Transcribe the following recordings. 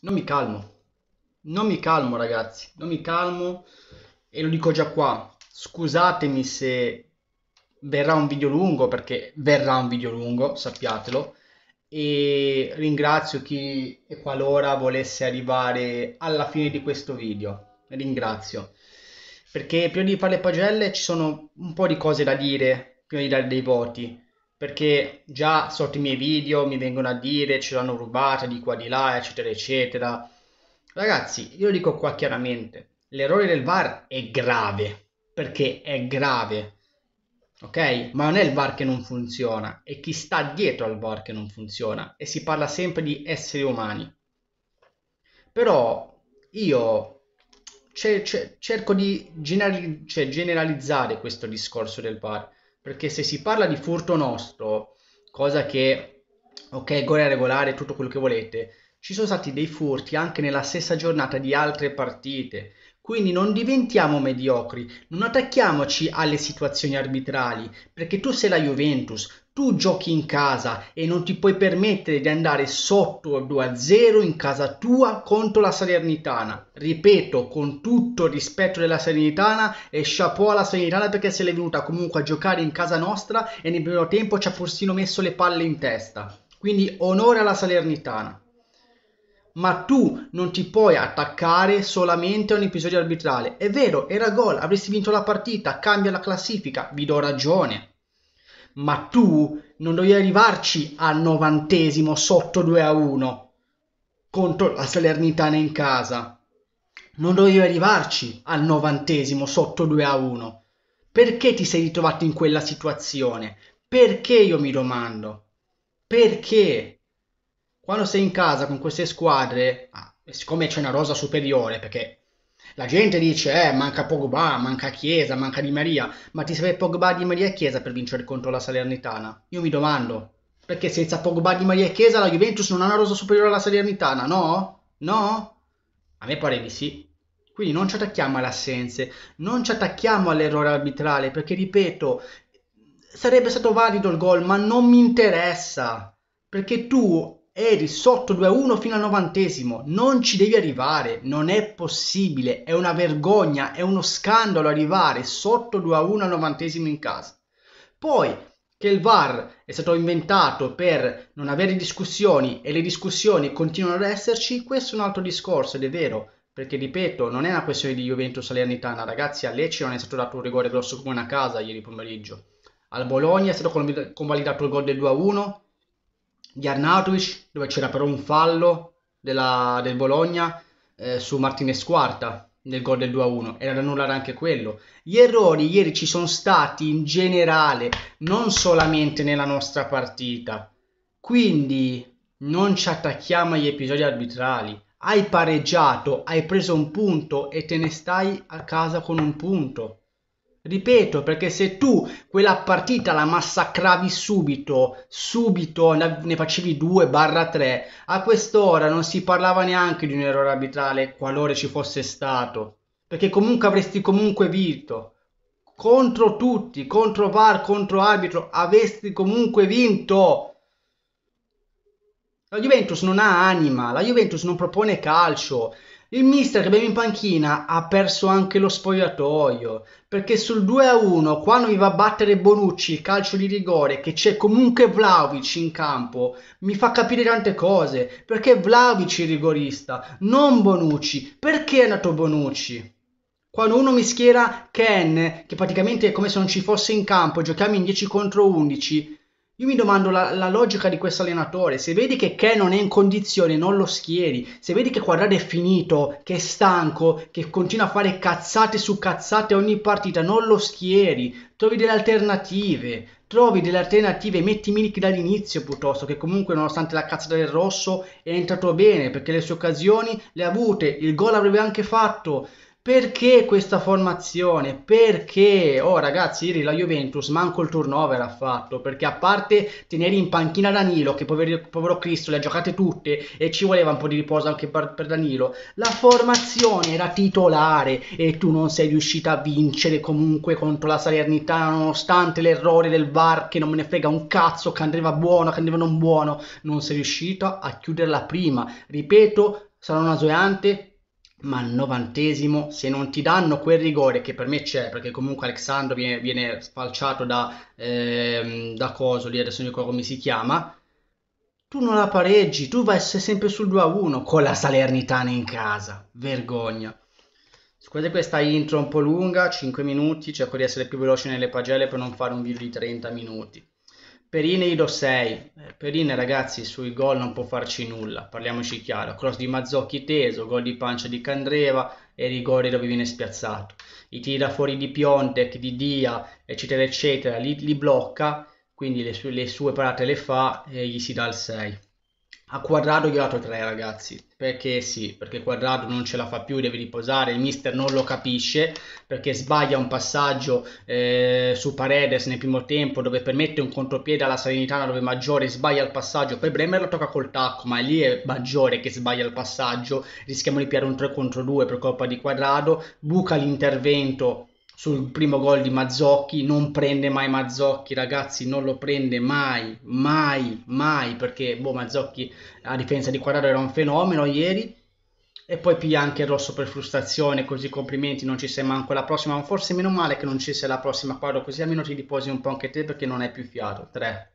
non mi calmo. Non mi calmo, ragazzi. Non mi calmo e lo dico già qua. Scusatemi se verrà un video lungo, perché verrà un video lungo, sappiatelo. E ringrazio chi e qualora volesse arrivare alla fine di questo video. Ringrazio. Perché prima di fare le pagelle ci sono un po' di cose da dire prima di dare dei voti perché già sotto i miei video mi vengono a dire ce l'hanno rubata di qua di là, eccetera, eccetera. Ragazzi, io lo dico qua chiaramente, l'errore del VAR è grave, perché è grave, ok? Ma non è il VAR che non funziona, è chi sta dietro al VAR che non funziona e si parla sempre di esseri umani. Però io cerco di cioè, generalizzare questo discorso del VAR perché se si parla di furto nostro, cosa che, ok, gol regolare, tutto quello che volete, ci sono stati dei furti anche nella stessa giornata di altre partite. Quindi non diventiamo mediocri, non attacchiamoci alle situazioni arbitrali, perché tu sei la Juventus, tu giochi in casa e non ti puoi permettere di andare sotto 2-0 in casa tua contro la Salernitana. Ripeto, con tutto il rispetto della Salernitana e chapeau alla Salernitana perché se l'è venuta comunque a giocare in casa nostra e nel primo tempo ci ha persino messo le palle in testa. Quindi onore alla Salernitana. Ma tu non ti puoi attaccare solamente a un episodio arbitrale. È vero, era gol, avresti vinto la partita, cambia la classifica, vi do ragione ma tu non dovevi arrivarci al novantesimo sotto 2 a 1 contro la Salernitana in casa. Non dovevi arrivarci al novantesimo sotto 2 a 1. Perché ti sei ritrovato in quella situazione? Perché io mi domando? Perché? Quando sei in casa con queste squadre, ah, siccome c'è una rosa superiore, perché la gente dice, eh, manca Pogba, manca Chiesa, manca Di Maria, ma ti serve Pogba, Di Maria e Chiesa per vincere contro la Salernitana? Io mi domando, perché senza Pogba, Di Maria e Chiesa la Juventus non ha una rosa superiore alla Salernitana, no? No? A me pare di sì. Quindi non ci attacchiamo alle assenze, non ci attacchiamo all'errore arbitrale, perché ripeto, sarebbe stato valido il gol, ma non mi interessa. Perché tu eri sotto 2-1 fino al novantesimo, non ci devi arrivare, non è possibile, è una vergogna, è uno scandalo arrivare sotto 2-1 al novantesimo in casa. Poi che il VAR è stato inventato per non avere discussioni e le discussioni continuano ad esserci, questo è un altro discorso ed è vero, perché ripeto, non è una questione di Juventus Salernitana, ragazzi, a Lecce non è stato dato un rigore grosso come una casa ieri pomeriggio. Al Bologna è stato convalidato il gol del 2-1 di Arnautovic, dove c'era però un fallo della, del Bologna eh, su Martinez Quarta nel gol del 2-1, era da annullare anche quello. Gli errori ieri ci sono stati in generale, non solamente nella nostra partita. Quindi non ci attacchiamo agli episodi arbitrali. Hai pareggiato, hai preso un punto e te ne stai a casa con un punto. Ripeto, perché se tu quella partita la massacravi subito, subito ne facevi 2-3, a quest'ora non si parlava neanche di un errore arbitrale qualora ci fosse stato, perché comunque avresti comunque vinto. Contro tutti, contro VAR, contro arbitro, avresti comunque vinto. La Juventus non ha anima, la Juventus non propone calcio, il mister che abbiamo in panchina ha perso anche lo spogliatoio perché sul 2-1 quando mi va a battere Bonucci il calcio di rigore che c'è comunque Vlaovic in campo mi fa capire tante cose perché Vlaovic è il rigorista non Bonucci perché è nato Bonucci? Quando uno mi schiera Ken, che praticamente è come se non ci fosse in campo, giochiamo in 10 contro 11, io mi domando la, la, logica di questo allenatore. Se vedi che Ken non è in condizione, non lo schieri. Se vedi che Quadrado è finito, che è stanco, che continua a fare cazzate su cazzate ogni partita, non lo schieri. Trovi delle alternative. Trovi delle alternative. Metti Milik dall'inizio piuttosto, che comunque nonostante la cazzata del rosso è entrato bene, perché le sue occasioni le ha avute. Il gol avrebbe anche fatto. Perché questa formazione? Perché? Oh ragazzi, ieri la Juventus manco il turnover ha fatto, perché a parte tenere in panchina Danilo, che povero, povero Cristo le ha giocate tutte e ci voleva un po' di riposo anche per, per, Danilo, la formazione era titolare e tu non sei riuscita a vincere comunque contro la Salernitana nonostante l'errore del VAR che non me ne frega un cazzo, che andava buono, che andava non buono, non sei riuscita a chiuderla prima. Ripeto, sarà nauseante, ma al novantesimo, se non ti danno quel rigore che per me c'è, perché comunque Alexandro viene, viene spalciato da, ehm, da Coso, adesso non ricordo come si chiama, tu non la pareggi, tu vai sempre sul 2-1 con la Salernitana in casa, vergogna. Scusate questa intro un po' lunga, 5 minuti, cerco di essere più veloce nelle pagelle per non fare un video di 30 minuti. Perine Ido 6. Eh, Perine ragazzi sui gol non può farci nulla, parliamoci chiaro. Cross di Mazzocchi teso, gol di pancia di Candreva e rigore dove viene spiazzato. I tiri da fuori di Piontek, di Dia, eccetera eccetera, li, li blocca, quindi le sue, le sue parate le fa e gli si dà il 6. A Quadrado gli ho dato 3 ragazzi, perché sì, perché Quadrado non ce la fa più, deve riposare, il mister non lo capisce, perché sbaglia un passaggio eh, su Paredes nel primo tempo dove permette un contropiede alla Salernitana dove Maggiore sbaglia il passaggio, poi Bremer lo tocca col tacco, ma lì è Maggiore che sbaglia il passaggio, rischiamo di piare un 3 contro 2 per colpa di Quadrado, buca l'intervento sul primo gol di Mazzocchi, non prende mai Mazzocchi, ragazzi, non lo prende mai, mai, mai, perché boh, Mazzocchi a difesa di Quadrado era un fenomeno ieri, e poi piglia anche il rosso per frustrazione, così complimenti, non ci sei manco la prossima, forse meno male che non ci sia la prossima quadro, così almeno ti riposi un po' anche te perché non hai più fiato, 3.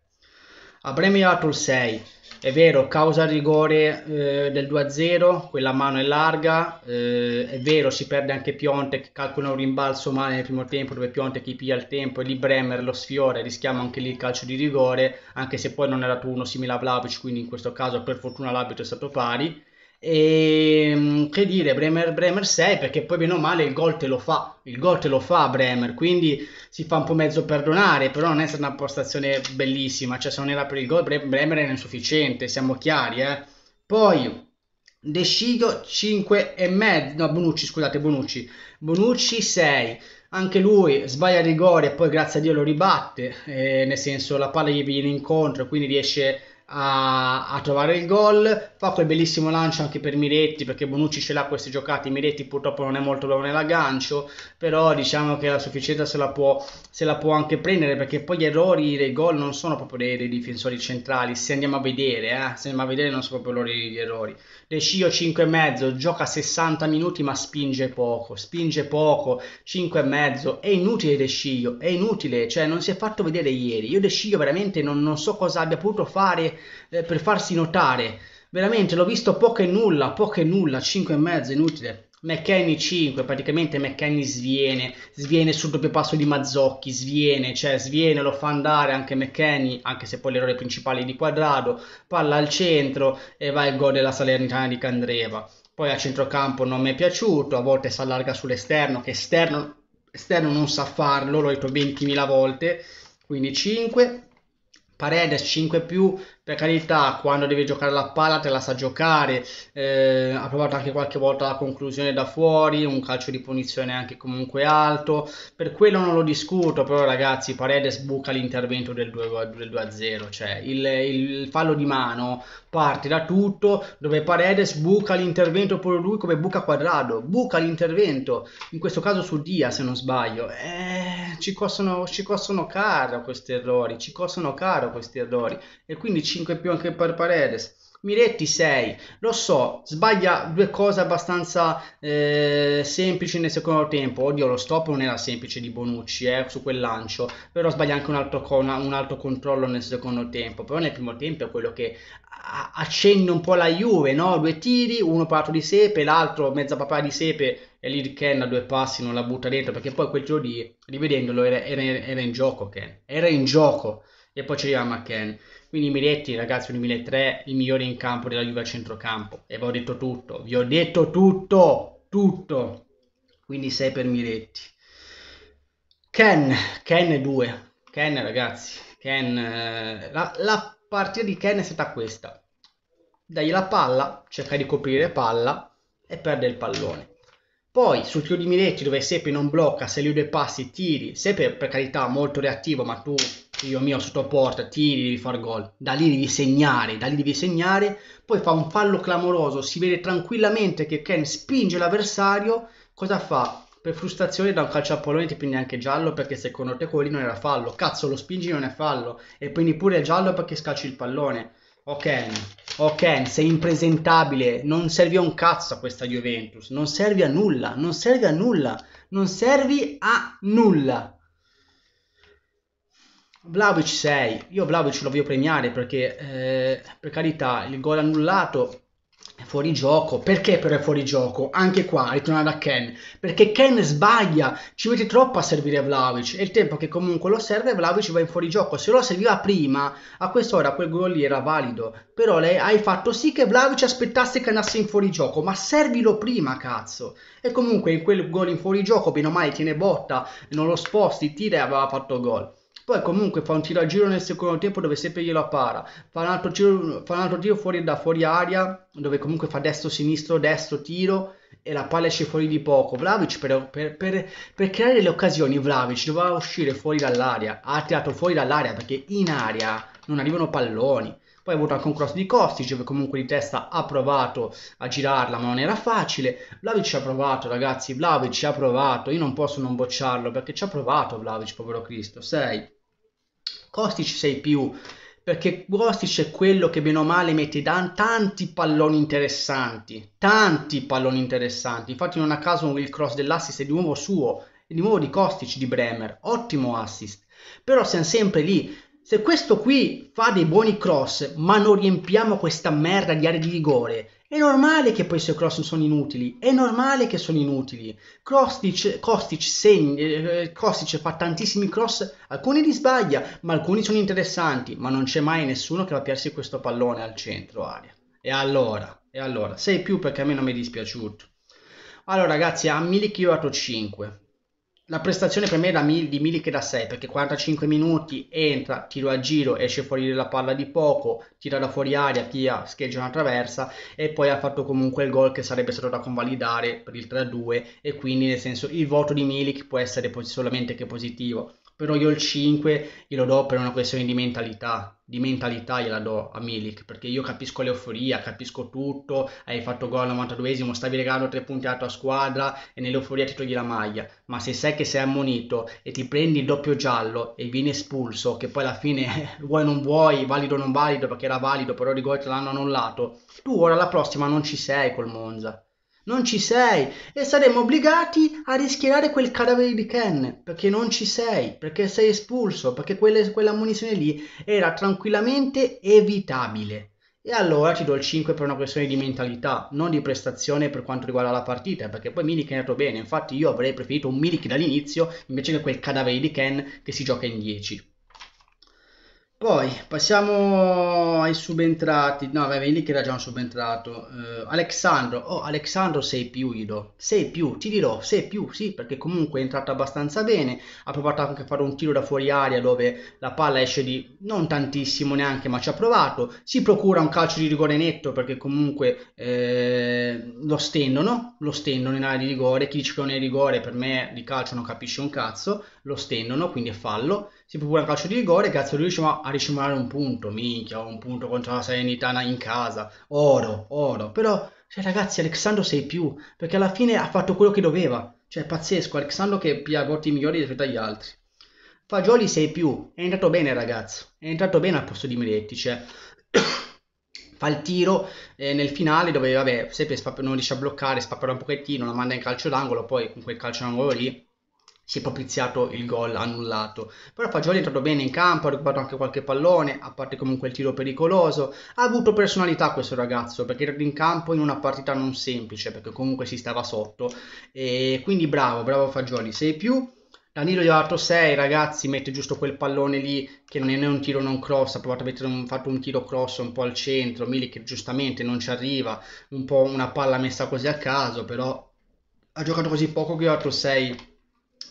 Avremmo dato il 6, è vero, causa rigore eh, del 2-0, quella mano è larga, eh, è vero, si perde anche Piontek, calcola un rimbalzo male nel primo tempo dove Piontek piglia il tempo e lì Bremer lo sfiora, rischiamo anche lì il calcio di rigore, anche se poi non era tu uno simile a Vlaovic, quindi in questo caso per fortuna l'arbitro è stato pari. E ehm, che dire, Bremer, Bremer 6 perché poi bene o male il gol te lo fa, il gol te lo fa Bremer, quindi si fa un po' mezzo perdonare, però non è stata una postazione bellissima, cioè se non era per il gol Bremer era insufficiente, siamo chiari, eh. Poi De Scigo 5 e mezzo, no Bonucci scusate Bonucci, Bonucci 6, anche lui sbaglia rigore, poi grazie a Dio lo ribatte, eh, nel senso la palla gli viene incontro, quindi riesce a, a, trovare il gol. Fa quel bellissimo lancio anche per Miretti, perché Bonucci ce l'ha questi giocati. Miretti purtroppo non è molto bravo nell'aggancio, però diciamo che la sufficienza se la può, se la può anche prendere, perché poi gli errori dei gol non sono proprio dei, dei difensori centrali. Se andiamo a vedere, eh, se andiamo a vedere, non sono proprio loro gli errori. De Scio 5,5, gioca 60 minuti ma spinge poco, spinge poco, 5,5, è inutile De Scio, è inutile, cioè non si è fatto vedere ieri. Io De Scio veramente non, non so cosa abbia potuto fare eh, per farsi notare. Veramente l'ho visto poco e nulla, poco e nulla, 5 e mezzo, inutile. McKenny 5, praticamente McKenny sviene, sviene sul doppio passo di Mazzocchi, sviene, cioè sviene, lo fa andare anche McKenny, anche se poi l'errore principale di Quadrado, palla al centro e va il gol della Salernitana di Candreva. Poi a centrocampo non mi è piaciuto, a volte si allarga sull'esterno, che esterno, esterno non sa farlo, l'ho detto 20.000 volte, quindi 5. Paredes 5 più, per carità, quando deve giocare la palla te la sa giocare, eh, ha provato anche qualche volta la conclusione da fuori, un calcio di punizione anche comunque alto, per quello non lo discuto, però ragazzi Paredes buca l'intervento del 2-0, cioè il, il, fallo di mano parte da tutto dove Paredes buca l'intervento pure lui come buca quadrado, buca l'intervento, in questo caso su Dia se non sbaglio, eh, ci, costano, ci costano caro questi errori, ci costano caro questi errori. E quindi 5 più anche per Paredes. Miretti 6, lo so, sbaglia due cose abbastanza eh, semplici nel secondo tempo. Oddio, lo stop non era semplice di Bonucci eh, su quel lancio, però sbaglia anche un altro, un altro controllo nel secondo tempo. Però nel primo tempo è quello che accende un po' la Juve, no? Due tiri, uno parato di Sepe, l'altro mezza papà di Sepe e lì Ken a due passi non la butta dentro perché poi quel giro lì, rivedendolo, era, era, era in gioco Ken, era in gioco e poi c'era McKen. Quindi Miretti, ragazzi, 2003, il migliore in campo della Juve a centrocampo. E vi ho detto tutto, vi ho detto tutto, tutto. Quindi 6 per Miretti. Ken, Ken 2. Ken, ragazzi, Ken, eh, la, la partita di Ken è stata questa. Dagli la palla, cerca di coprire palla e perde il pallone. Poi sul tiro di Miretti dove Sepe non blocca, se lui due passi, tiri. Sepe per carità molto reattivo, ma tu Dio mio, sotto porta, tiri, devi fare gol. Da lì devi segnare, da lì devi segnare. Poi fa un fallo clamoroso, si vede tranquillamente che Ken spinge l'avversario. Cosa fa? Per frustrazione da un calcio a pallone ti prendi anche giallo perché secondo te quello non era fallo. Cazzo, lo spingi non è fallo. E prendi pure giallo perché scalci il pallone. Ok. Oh Ken, sei impresentabile, non servi a un cazzo a questa Juventus, non servi a nulla, non servi a nulla, non servi a nulla. Vlaovic 6, io Vlaovic lo voglio premiare perché eh, per carità il gol annullato fuori gioco. Perché però è fuori gioco? Anche qua, ritornare a Ken. Perché Ken sbaglia, ci mette troppo a servire Vlaovic. E il tempo che comunque lo serve, Vlaovic va in fuori gioco. Se lo serviva prima, a quest'ora quel gol lì era valido. Però lei hai fatto sì che Vlaovic aspettasse che andasse in fuori gioco. Ma servilo prima, cazzo. E comunque in quel gol in fuori gioco, bene o male, tiene botta, non lo sposti, tira e aveva fatto gol. Poi comunque fa un tiro a giro nel secondo tempo dove sempre glielo para. Fa un altro tiro, un altro tiro fuori da fuori aria dove comunque fa destro-sinistro, destro tiro e la palla esce fuori di poco. Vlavic per, per, per, per creare le occasioni Vlavic doveva uscire fuori dall'aria. Ha tirato fuori dall'aria perché in aria non arrivano palloni. Poi ha avuto anche un cross di Kostic dove comunque di testa ha provato a girarla ma non era facile. Vlavic ci ha provato ragazzi, Vlavic ci ha provato. Io non posso non bocciarlo perché ci ha provato Vlavic, povero Cristo. 6. Kostic 6 più perché Kostic è quello che bene o male mette tanti palloni interessanti, tanti palloni interessanti. Infatti non a caso il cross dell'assist è di nuovo suo, è di nuovo di Kostic di Bremer, ottimo assist. Però siamo sempre lì, se questo qui fa dei buoni cross, ma non riempiamo questa merda di aree di rigore, è normale che poi suoi cross sono inutili. È normale che sono inutili. Kostic, Kostic, segni, eh, Kostic fa tantissimi cross, alcuni li sbaglia, ma alcuni sono interessanti. Ma non c'è mai nessuno che va a piarsi questo pallone al centro area. E allora, e allora, 6 più perché a me non mi è dispiaciuto. Allora ragazzi, a Milik io ho dato 5 la prestazione per me da Mil, di Milik da 6 perché 45 minuti entra, tiro a giro, esce fuori la palla di poco, tira da fuori aria, pia, scheggia una traversa e poi ha fatto comunque il gol che sarebbe stato da convalidare per il 3-2 e quindi nel senso il voto di Milik può essere solamente che positivo. Però io il 5 glielo do per una questione di mentalità, di mentalità gliela do a Milik, perché io capisco l'euforia, capisco tutto, hai fatto gol al 92esimo, stavi regalando tre punti alla tua squadra e nell'euforia ti togli la maglia, ma se sai che sei ammonito e ti prendi il doppio giallo e vieni espulso, che poi alla fine vuoi non vuoi, valido o non valido, perché era valido, però il rigore te l'hanno annullato, tu ora la prossima non ci sei col Monza non ci sei e saremo obbligati a rischiare quel cadavere di Ken perché non ci sei, perché sei espulso, perché quelle, quella munizione lì era tranquillamente evitabile. E allora ti do il 5 per una questione di mentalità, non di prestazione per quanto riguarda la partita, perché poi Milik è andato bene. Infatti io avrei preferito un Milik dall'inizio invece che quel cadavere di Ken che si gioca in 10. Poi passiamo ai subentrati. No, vabbè, lì che era già un subentrato. Uh, Alexandro, oh, Alexandro 6 più gli. 6 più, ti dirò 6 più, sì, perché comunque è entrato abbastanza bene. Ha provato anche a fare un tiro da fuori aria dove la palla esce di non tantissimo neanche, ma ci ha provato. Si procura un calcio di rigore netto perché comunque eh, lo stendono, lo stendono in area di rigore. Chi dice che non è rigore per me di calcio non capisce un cazzo, lo stendono, quindi è fallo si procura un calcio di rigore, grazie a riusciamo a ricimare un punto, minchia, un punto contro la Salernitana in casa, oro, oro, però, cioè ragazzi, Alessandro sei più, perché alla fine ha fatto quello che doveva, cioè pazzesco, Alessandro che pia voti migliori rispetto agli altri. Fagioli sei più, è entrato bene ragazzo, è entrato bene al posto di Miretti, cioè fa il tiro eh, nel finale dove vabbè, sempre non riesce a bloccare, spappare un pochettino, la manda in calcio d'angolo, poi con quel calcio d'angolo lì si è propiziato il gol annullato. Però Fagioli è entrato bene in campo, ha recuperato anche qualche pallone, a parte comunque il tiro pericoloso. Ha avuto personalità questo ragazzo, perché era in campo in una partita non semplice, perché comunque si stava sotto. E quindi bravo, bravo Fagioli. 6 più. Danilo gli ha dato 6, ragazzi, mette giusto quel pallone lì che non è né un tiro non cross, ha provato a mettere un, fatto un tiro cross un po' al centro, Milik giustamente non ci arriva, un po' una palla messa così a caso, però ha giocato così poco che gli ha dato 6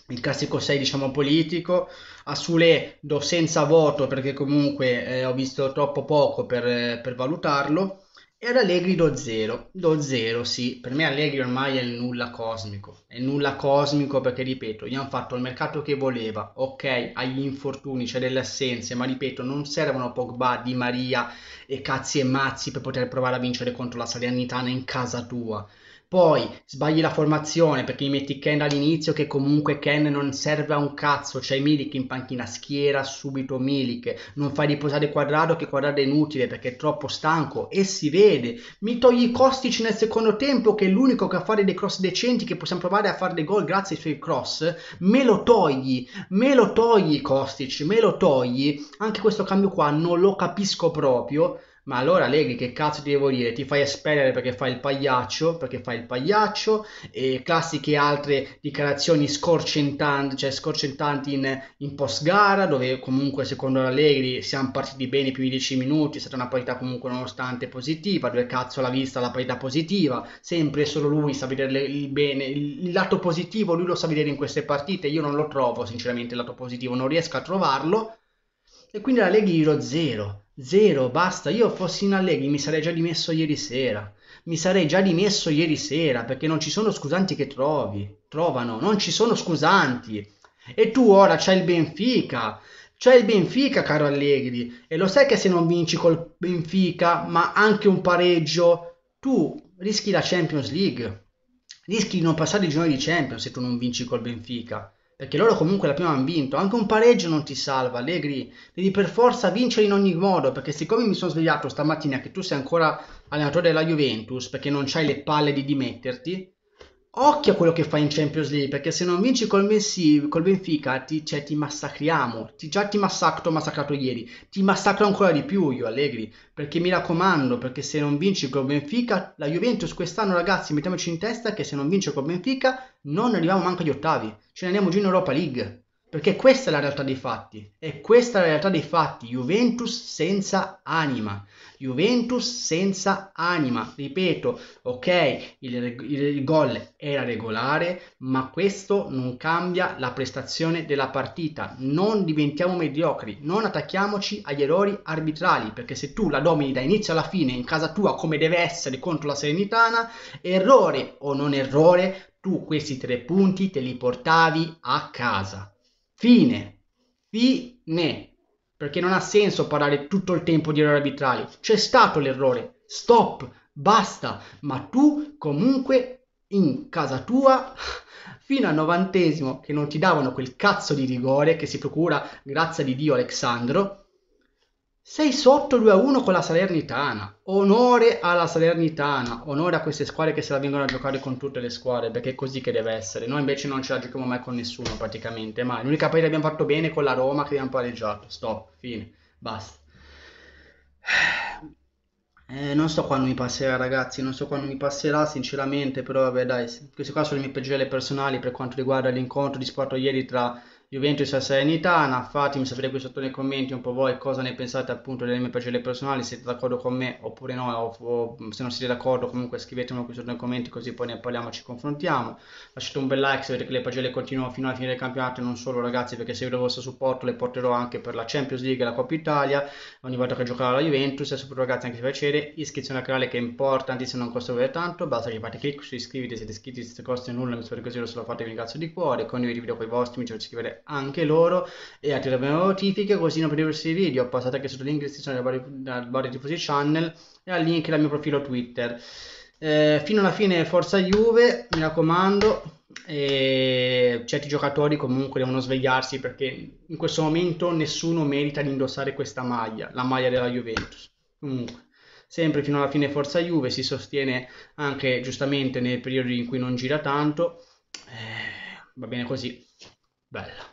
il classico 6 diciamo politico. A Sule do senza voto perché comunque eh, ho visto troppo poco per, per, valutarlo. E ad Allegri do 0 do 0 sì. Per me Allegri ormai è il nulla cosmico. È nulla cosmico perché ripeto gli hanno fatto il mercato che voleva ok agli infortuni c'è delle assenze ma ripeto non servono Pogba, Di Maria e cazzi e mazzi per poter provare a vincere contro la Salernitana in casa tua Poi sbagli la formazione perché mi metti Ken all'inizio che comunque Ken non serve a un cazzo, c'hai Milik in panchina, schiera subito Milik, non fai riposare Quadrado che Quadrado è inutile perché è troppo stanco. E si vede. Mi togli Kostic nel secondo tempo che è l'unico che a fare dei cross decenti che possiamo provare a fare dei gol grazie ai suoi cross, me lo togli, me lo togli Kostic, me lo togli. Anche questo cambio qua non lo capisco proprio ma allora Allegri che cazzo ti devo dire? Ti fai espellere perché fai il pagliaccio, perché fai il pagliaccio, e classiche altre dichiarazioni scorcentanti, cioè scorcentanti in, in post gara, dove comunque secondo Allegri siamo partiti bene i primi 10 minuti, è stata una partita comunque nonostante positiva, dove cazzo l'ha vista la partita positiva, sempre solo lui sa vedere il bene, il lato positivo, lui lo sa vedere in queste partite, io non lo trovo sinceramente il lato positivo, non riesco a trovarlo, e quindi la Lega giro zero Zero, basta. Io fossi in Allegri mi sarei già dimesso ieri sera. Mi sarei già dimesso ieri sera perché non ci sono scusanti che trovi. Trovano, non ci sono scusanti. E tu ora c'hai il Benfica. C'hai il Benfica, caro Allegri. E lo sai che se non vinci col Benfica, ma anche un pareggio, tu rischi la Champions League. Rischi di non passare il giorno di Champions se tu non vinci col Benfica perché loro comunque la prima hanno vinto, anche un pareggio non ti salva, Allegri, devi per forza vincere in ogni modo, perché siccome mi sono svegliato stamattina che tu sei ancora allenatore della Juventus, perché non c'hai le palle di dimetterti, occhio a quello che fai in Champions League, perché se non vinci col, Messi, col Benfica ti, cioè, ti massacriamo, ti, già ti massacro, ho massacrato ieri, ti massacro ancora di più io Allegri, perché mi raccomando, perché se non vinci col Benfica, la Juventus quest'anno ragazzi, mettiamoci in testa che se non vince col Benfica non arriviamo manco agli ottavi, ce ne andiamo giù in Europa League. Perché questa è la realtà dei fatti. E questa è la realtà dei fatti. Juventus senza anima. Juventus senza anima. Ripeto, ok, il, il, il gol era regolare, ma questo non cambia la prestazione della partita. Non diventiamo mediocri, non attacchiamoci agli errori arbitrali, perché se tu la domini da inizio alla fine in casa tua come deve essere contro la Serenitana, errore o non errore, tu questi tre punti te li portavi a casa. Fine. Fine. Perché non ha senso parlare tutto il tempo di errori arbitrali. C'è stato l'errore. Stop. Basta. Ma tu comunque in casa tua fino al novantesimo che non ti davano quel cazzo di rigore che si procura grazie di Dio Alexandro sei sotto 2-1 con la Salernitana. Onore alla Salernitana, onore a queste squadre che se la vengono a giocare con tutte le squadre, perché è così che deve essere. Noi invece non ce la giochiamo mai con nessuno praticamente, mai. L'unica partita che abbiamo fatto bene è con la Roma che abbiamo pareggiato. Stop, fine, basta. Eh, non so quando mi passerà, ragazzi, non so quando mi passerà, sinceramente, però vabbè, dai, queste qua sono le mie peggiori personali per quanto riguarda l'incontro di sport ieri tra Juventus e Salernitana, fatemi sapere qui sotto nei commenti un po' voi cosa ne pensate appunto delle mie pagine personali, se siete d'accordo con me oppure no, o, o, se non siete d'accordo comunque scrivetemelo qui sotto nei commenti così poi ne parliamo e ci confrontiamo. Lasciate un bel like se vedete che le pagine continuano fino alla fine del campionato e non solo ragazzi perché se vedo il vostro supporto le porterò anche per la Champions League e la Coppa Italia ogni volta che giocherò la Juventus e soprattutto ragazzi anche se piacere iscrizione al canale che è importantissimo non costa vedere tanto, basta che fate clic su iscriviti, siete iscritti, se costa nulla, mi spero così se lo fate vi ringrazio di cuore, condividete video con i vostri, mi ci scrivere anche loro e attivate le notifiche così non perdete i video. Passate anche sotto il link in descrizione del bar di tifosi channel e al link del mio profilo Twitter. Eh, fino alla fine forza Juve, mi raccomando. E certi giocatori comunque devono svegliarsi perché in questo momento nessuno merita di indossare questa maglia, la maglia della Juventus. Comunque, sempre fino alla fine forza Juve si sostiene anche giustamente nei periodi in cui non gira tanto. Eh, va bene così. Bella.